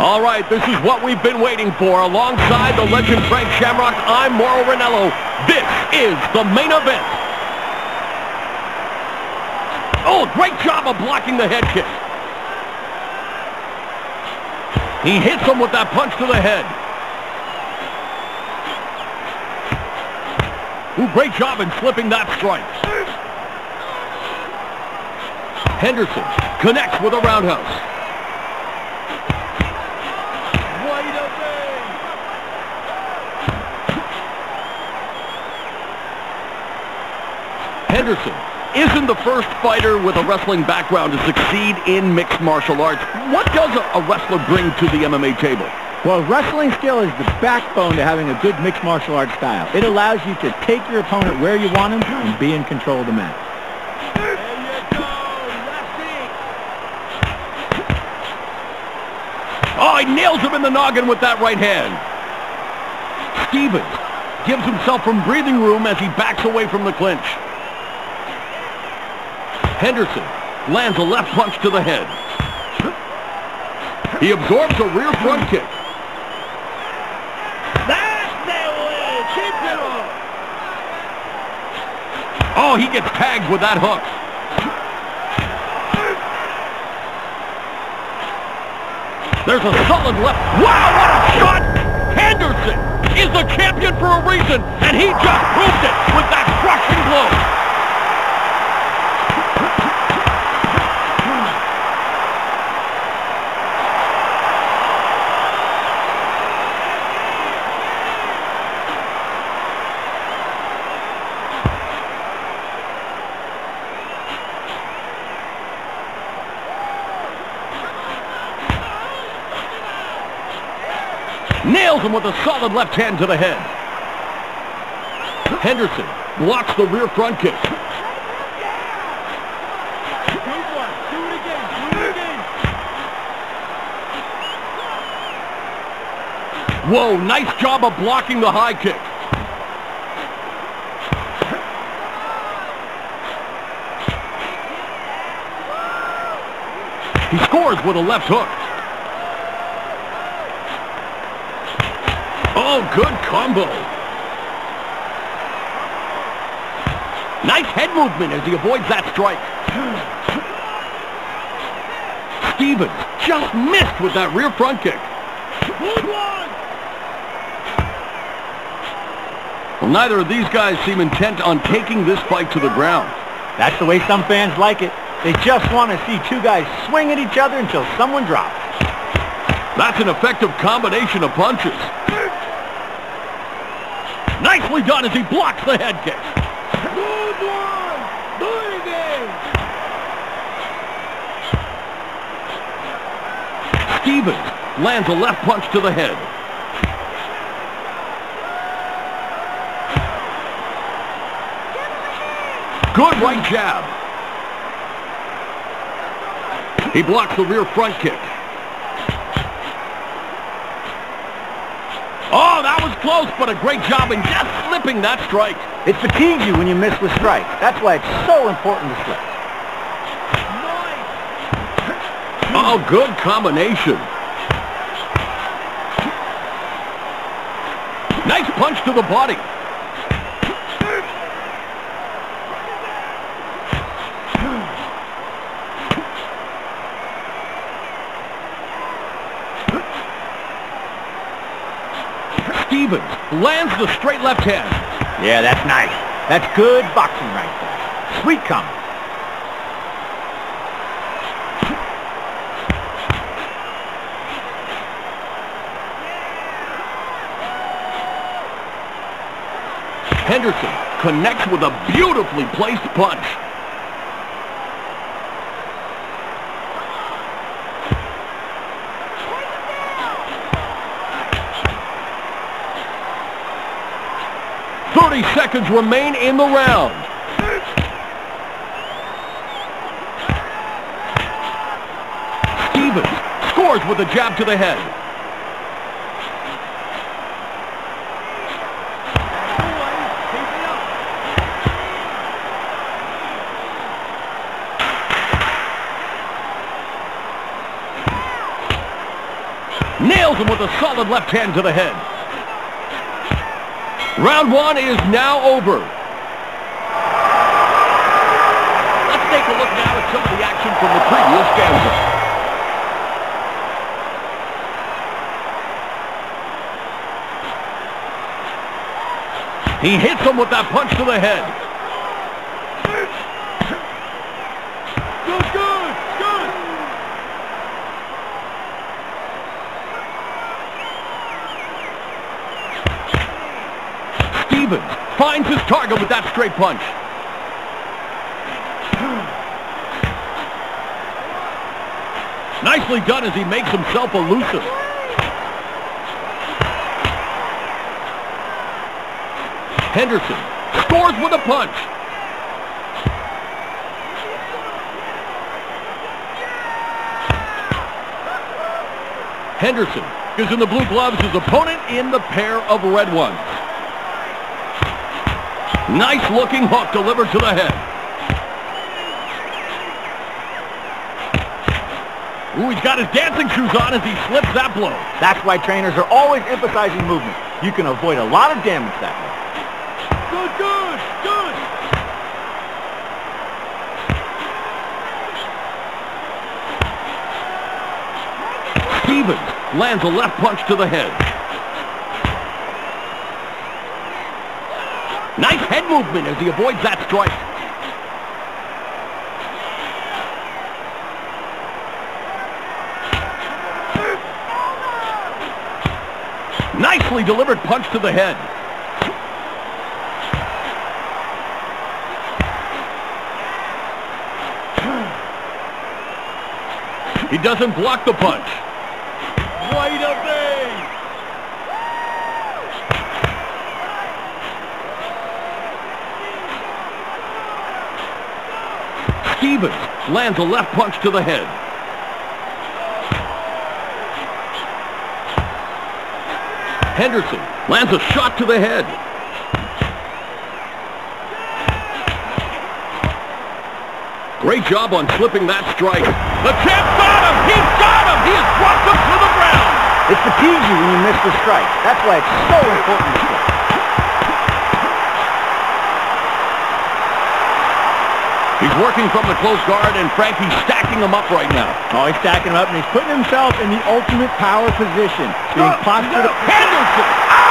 All right, this is what we've been waiting for. Alongside the legend Frank Shamrock, I'm Mauro Ranallo. This is the main event. Oh, great job of blocking the head kick. He hits him with that punch to the head. Ooh, great job in slipping that strike. Henderson connects with a roundhouse. Henderson isn't the first fighter with a wrestling background to succeed in mixed martial arts. What does a wrestler bring to the MMA table? Well, wrestling skill is the backbone to having a good mixed martial arts style. It allows you to take your opponent where you want him and be in control of the match. There you go, lefty. Oh, he nails him in the noggin with that right hand. Stevens gives himself some breathing room as he backs away from the clinch. Henderson lands a left punch to the head. He absorbs a rear front kick. Oh, he gets tagged with that hook. There's a solid left. Wow, what a shot! Henderson is the champion for a reason, and he just proved it with that crushing blow. Nails him with a solid left hand to the head. Henderson blocks the rear front kick. Whoa, nice job of blocking the high kick. He scores with a left hook. Oh, good combo. Nice head movement as he avoids that strike. Stevens just missed with that rear front kick. Well, neither of these guys seem intent on taking this fight to the ground. That's the way some fans like it. They just want to see two guys swing at each other until someone drops. That's an effective combination of punches. Nicely done as he blocks the head kick. Good one! Do it! Stevens lands a left punch to the head. Good right jab. He blocks the rear front kick. Oh, that was close, but a great job in just slipping that strike. It fatigues you when you miss the strike. That's why it's so important to slip. Oh, good combination. Nice punch to the body. Stevens lands the straight left hand. Yeah, that's nice. That's good boxing right there. Sweet combo. Henderson connects with a beautifully placed punch. Thirty seconds remain in the round. Stevens scores with a jab to the head. Nails him with a solid left hand to the head. Round one is now over. Let's take a look now at some of the action from the previous stanza. He hits him with that punch to the head. Good, good, good. Stevens finds his target with that straight punch. Nicely done as he makes himself elusive. Henderson scores with a punch. Henderson gives in the blue gloves his opponent in the pair of red ones. Nice looking hook delivered to the head. Ooh, he's got his dancing shoes on as he slips that blow. That's why trainers are always emphasizing movement. You can avoid a lot of damage that way. Good, good, good. Stevens lands a left punch to the head. Nice head movement as he avoids that strike. Nicely delivered punch to the head. He doesn't block the punch. Right up there. Stevens lands a left punch to the head. Henderson lands a shot to the head. Great job on slipping that strike. The champ got him! He's got him! He has dropped him to the ground! It fatigues you when you miss the strike. That's why it's so important to strike. He's working from the close guard, and Frankie's stacking him up right now. Oh, he's stacking him up, and he's putting himself in the ultimate power position. Being postured up. Henderson!